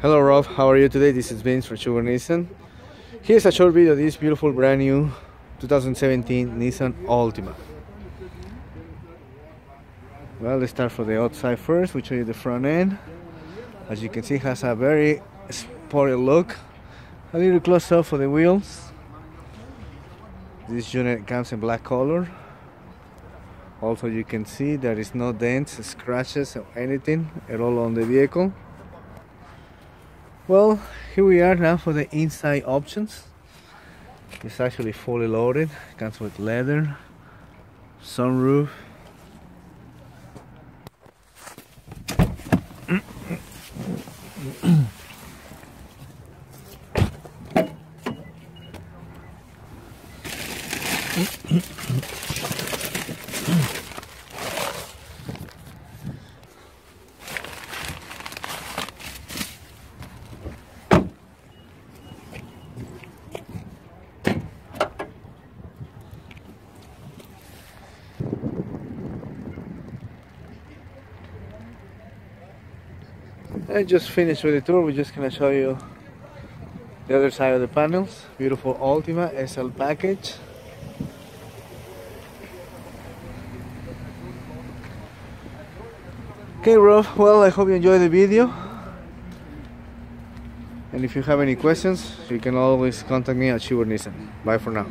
Hello Rob, how are you today? This is Vince from Sherwood Nissan. Here's a short video of this beautiful brand new 2017 Nissan Altima. Well, let's start from the outside first. We show you the front end. As you can see, has a very sporty look. A little close up for the wheels. This unit comes in black color. Also, you can see there is no dents, scratches, or anything at all on the vehicle. Well, here we are now for the inside options. It's actually fully loaded. Comes with leather, sunroof. I just finished with the tour. We're just gonna show you the other side of the panels. Beautiful Altima SL package. Okay, Rob. Well, I hope you enjoyed the video. And if you have any questions, you can always contact me at Sherwood Nissan. Bye for now.